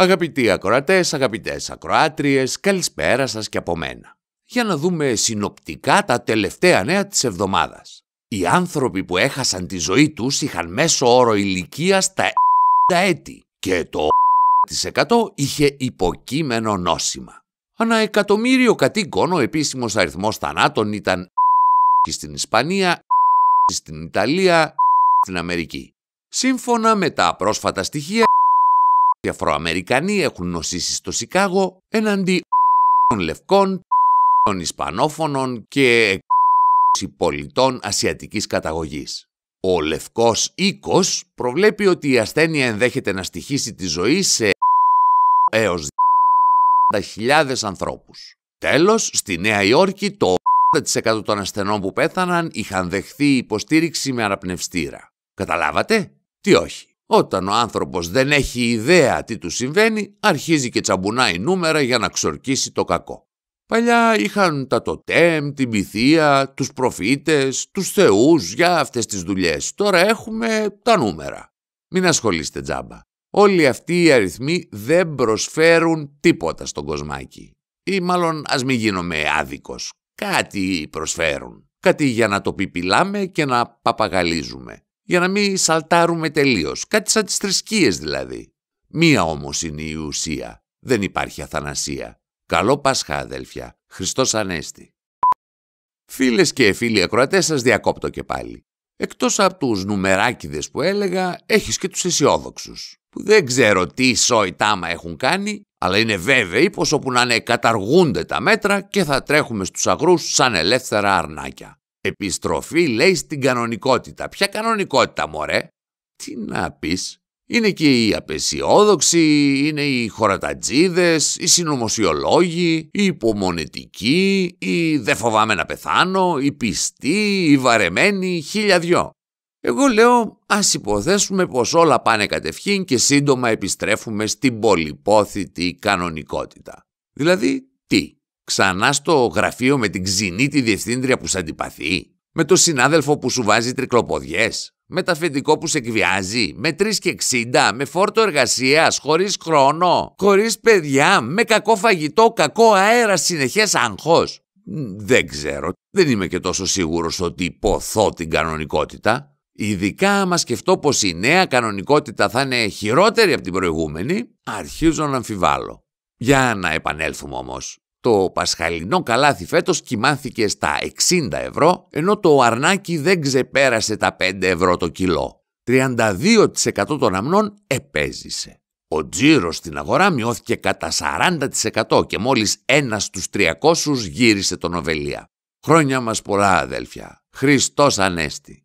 Αγαπητοί ακροατές, αγαπητές ακροάτριες, καλησπέρα σας και από μένα. Για να δούμε συνοπτικά τα τελευταία νέα της εβδομάδας. Οι άνθρωποι που έχασαν τη ζωή τους είχαν μέσο όρο ηλικίας τα έτη και το 100% είχε υποκείμενο νόσημα. Ανά εκατομμύριο κατοίκων ο επίσημος αριθμός θανάτων ήταν στην Ισπανία, στην Ιταλία, στην Αμερική. Σύμφωνα με τα πρόσφατα στοιχεία, οι Αφροαμερικανοί έχουν νοσήσει στο Σικάγο έναντι των Λευκών, των Ισπανόφωνων και πολιτών ασιατικής καταγωγής. Ο Λευκός Οίκος προβλέπει ότι η ασθένεια ενδέχεται να στοιχήσει τη ζωή σε έως 10.000 ανθρώπους. Τέλος, στη Νέα Υόρκη το 80% των ασθενών που πέθαναν είχαν δεχθεί υποστήριξη με αναπνευστήρα. Καταλάβατε; Τι όχι. Όταν ο άνθρωπος δεν έχει ιδέα τι του συμβαίνει, αρχίζει και τσαμπουνάει νούμερα για να ξορκίσει το κακό. Παλιά είχαν τα τοτέμ, την πυθία, τους προφήτες, τους θεούς για αυτές τις δουλειές. Τώρα έχουμε τα νούμερα. Μην ασχολείστε τζάμπα. Όλοι αυτοί οι αριθμοί δεν προσφέρουν τίποτα στον κοσμάκι. Ή μάλλον ας μην γίνομαι άδικος. Κάτι προσφέρουν. Κάτι για να το πιπιλάμε και να παπαγαλίζουμε. Για να μην σαλτάρουμε τελείως. Κάτι σαν τις θρησκείες δηλαδή. Μία όμως είναι η ουσία. Δεν υπάρχει αθανασία. Καλό Πάσχα αδέλφια. Χριστός Ανέστη. Φίλες και φίλοι ακροατές σας διακόπτω και πάλι. Εκτός από τους νουμεράκιδες που έλεγα, έχεις και τους αισιόδοξους. που δεν ξέρω τι σόι τάμα έχουν κάνει, αλλά είναι βέβαιοι πως όπου να είναι καταργούνται τα μέτρα και θα τρέχουμε στους αγρούς σαν ελεύθερα αρνάκια. Επιστροφή λέει στην κανονικότητα. Ποια κανονικότητα μωρέ; Τι να πεις. Είναι και οι απεσιόδοξοι, είναι οι χωρατατζίδες, οι συνωμοσιολόγοι, οι υπομονετικοί, οι δεν φοβάμαι να πεθάνω, οι πιστοί, οι βαρεμένοι, χίλια δυο. Εγώ λέω ας υποθέσουμε πως όλα πάνε κατευχήν και σύντομα επιστρέφουμε στην πολυπόθητη κανονικότητα. Δηλαδή τι, ξανά στο γραφείο με την ξυνήτη διευθύντρια που σ' αντιπαθεί, με το συνάδελφο που σου βάζει τρικλοποδιές, με τα αφεντικό που σε εκβιάζει, με 3 και 60, με φόρτο εργασίας, χωρίς χρόνο, χωρίς παιδιά, με κακό φαγητό, κακό αέρα, συνεχές άγχος. Δεν ξέρω, δεν είμαι και τόσο σίγουρος ότι ποθώ την κανονικότητα. Ειδικά άμα σκεφτώ πως η νέα κανονικότητα θα είναι χειρότερη από την προηγούμενη, αρχίζω να αμφιβάλλω. Για να επανέλθουμε όμως. Το πασχαλινό καλάθι φέτος κοιμάθηκε στα 60 ευρώ, ενώ το αρνάκι δεν ξεπέρασε τα 5 ευρώ το κιλό. 32% των αμνών επέζησε. Ο τζίρος στην αγορά μειώθηκε κατά 40% και μόλις ένας στους 300 γύρισε τον Οβελία. Χρόνια μας πολλά αδέλφια. Χριστός Ανέστη.